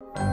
you